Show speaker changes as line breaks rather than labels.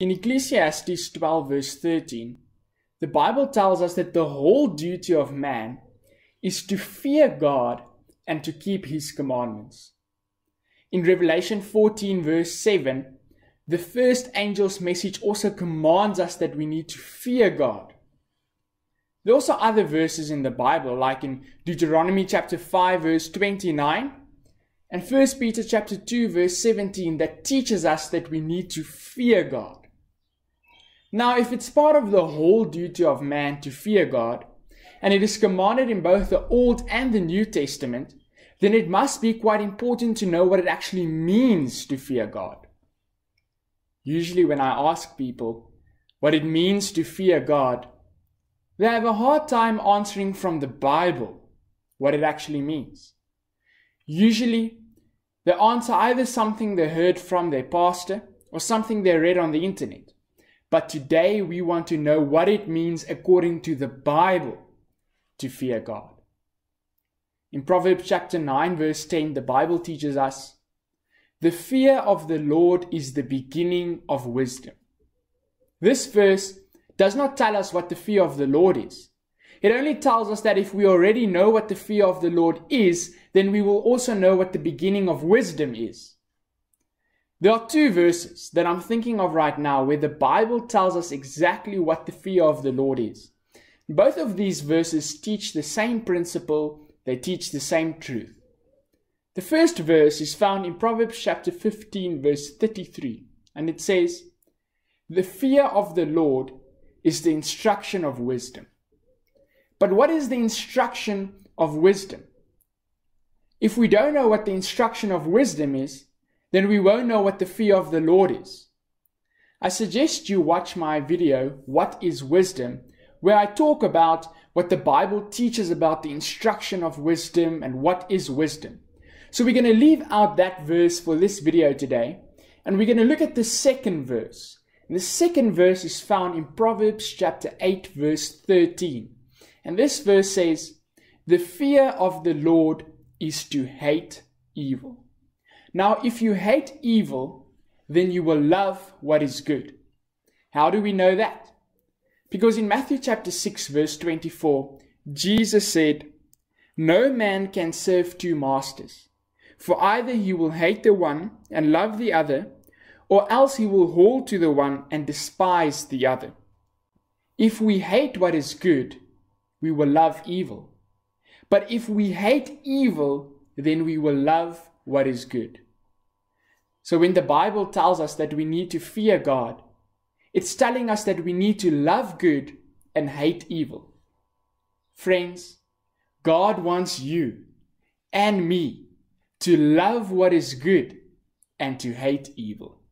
In Ecclesiastes 12, verse 13, the Bible tells us that the whole duty of man is to fear God and to keep his commandments. In Revelation 14, verse 7, the first angel's message also commands us that we need to fear God. There are also other verses in the Bible, like in Deuteronomy chapter 5, verse 29, and 1 Peter chapter 2, verse 17, that teaches us that we need to fear God. Now, if it's part of the whole duty of man to fear God, and it is commanded in both the Old and the New Testament, then it must be quite important to know what it actually means to fear God. Usually, when I ask people what it means to fear God, they have a hard time answering from the Bible what it actually means. Usually, they answer either something they heard from their pastor or something they read on the internet. But today we want to know what it means according to the Bible to fear God. In Proverbs chapter 9, verse 10, the Bible teaches us the fear of the Lord is the beginning of wisdom. This verse does not tell us what the fear of the Lord is. It only tells us that if we already know what the fear of the Lord is, then we will also know what the beginning of wisdom is. There are two verses that I'm thinking of right now where the Bible tells us exactly what the fear of the Lord is. Both of these verses teach the same principle, they teach the same truth. The first verse is found in Proverbs chapter 15, verse 33, and it says, The fear of the Lord is the instruction of wisdom. But what is the instruction of wisdom? If we don't know what the instruction of wisdom is, then we won't know what the fear of the Lord is. I suggest you watch my video, What is Wisdom, where I talk about what the Bible teaches about the instruction of wisdom and what is wisdom. So we're going to leave out that verse for this video today, and we're going to look at the second verse. And the second verse is found in Proverbs chapter 8, verse 13. And this verse says, The fear of the Lord is to hate evil. Now, if you hate evil, then you will love what is good. How do we know that? Because in Matthew chapter 6, verse 24, Jesus said, No man can serve two masters, for either he will hate the one and love the other, or else he will hold to the one and despise the other. If we hate what is good, we will love evil. But if we hate evil, then we will love what is good. So when the Bible tells us that we need to fear God, it's telling us that we need to love good and hate evil. Friends, God wants you and me to love what is good and to hate evil.